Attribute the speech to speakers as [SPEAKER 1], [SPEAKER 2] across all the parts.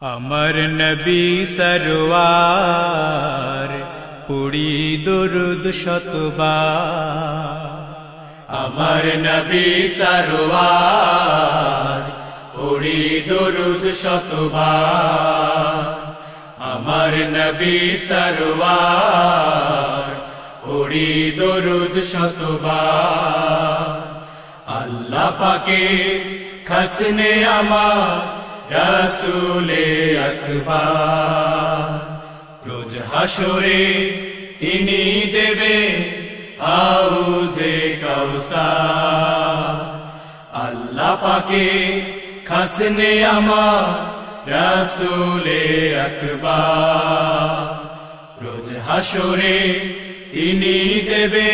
[SPEAKER 1] আমার নবী সরওয়ার পুড়ি দুরুদ শতবার আমার নবী সরওয়ার পুড়ি দুরুদ শতবার আমার নবী সরওয়ার পুড়ি দুরুদ শতবার আল্লাহ পাকে খসনে আমার রসুলে আকবার। রোজ হাসরে তিনি দেবে হাউজে কৌসার আল্লাহ পাকে খসনে আমার রসুলে আকবার। রোজ হাসরে তিনি দেবে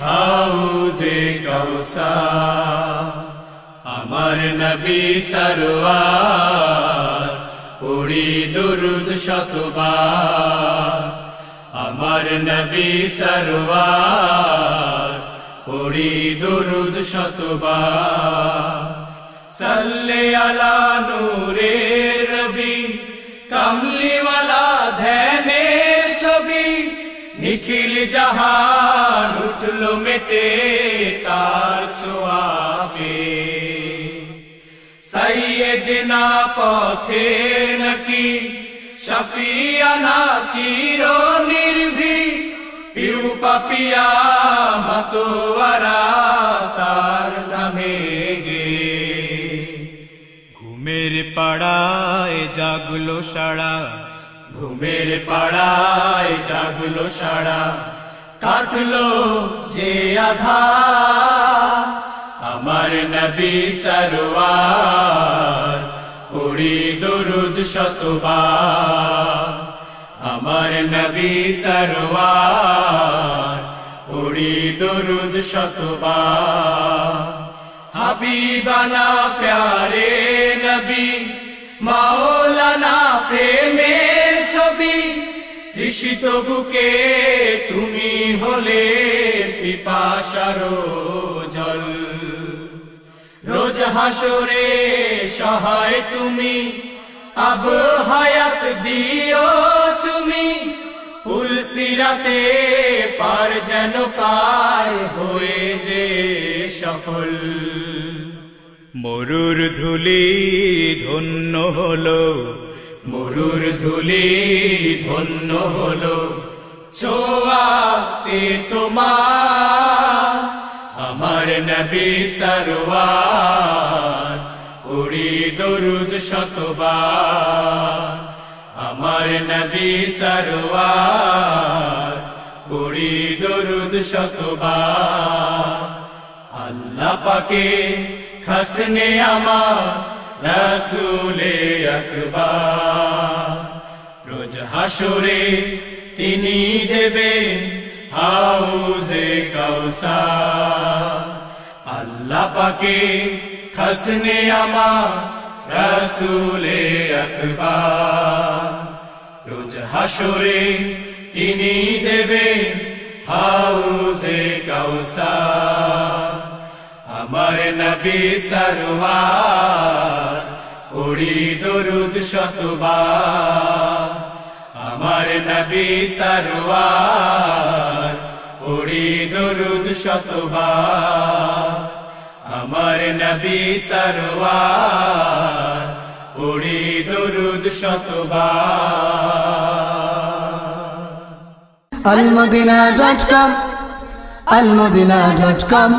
[SPEAKER 1] হাউজে কৌসার আমার নবী সরওয়ার পুরি দুরুদ শতবার। আমার নবী সরওয়ার পুরি দুরুদ শতবার। সাল্লে আলা নূরে রবি, কমলিওয়ালা ধ্যানের ছবি, নিখিল জাহান উঠল মেতে তার ছোয়াবে সৈয়দিনা পথের নাকি? শফিয়ানা চির নির্ভি পিউ পাপিয়া মতোয়ারা তার নামে গে। ঘুমের পাড়ায় জাগলো সাড়া। ঘুমের পাড়ায় জাগলো সাড়া। কাটলো যে আধা আমার নবী সরওয়ার পুরি দুরুদ শতবার। আমার নবী সরওয়ার পুরি দুরুদ শতবার। হাবিবানা প্যারে নবী, মাওলানা প্রেমের ছবি তৃষিত বুকে তুমি হলে পিপাসার জল। রোজ হাসরে সহায় তুমি। আব হায়াত দিও তুমি পুলসিরাতে পার যেন পায় হয়ে যে সফল। মরুর ধুলি ধন্য হলো, মরুর ধুলি ধন্য হলো। ছোয়াতে তোমার নবী সরওয়ার, উড়ি দরুদ শতবার। আমার নবী সরওয়ার, উড়ি দরুদ শতবার। আল্লাহ পাকে খসনে আমার রসুলে আকবার। রোজ হাসরে তিনি দেবে হাউজে কৌসার আল্লাহ পাকে খসনে আমার রসুলে আকবার। রোজ হাসরে তিনি দেবে হাউজে কৌসার আমার নবী সরওয়ার উড়ি দরুদ শতবার। আমার নবী সরওয়ার উড়ি দরুদ শতবার। আমার নবী সরওয়ার উড়ি দরুদ শতবার
[SPEAKER 2] Almadina dot com Almadina dot com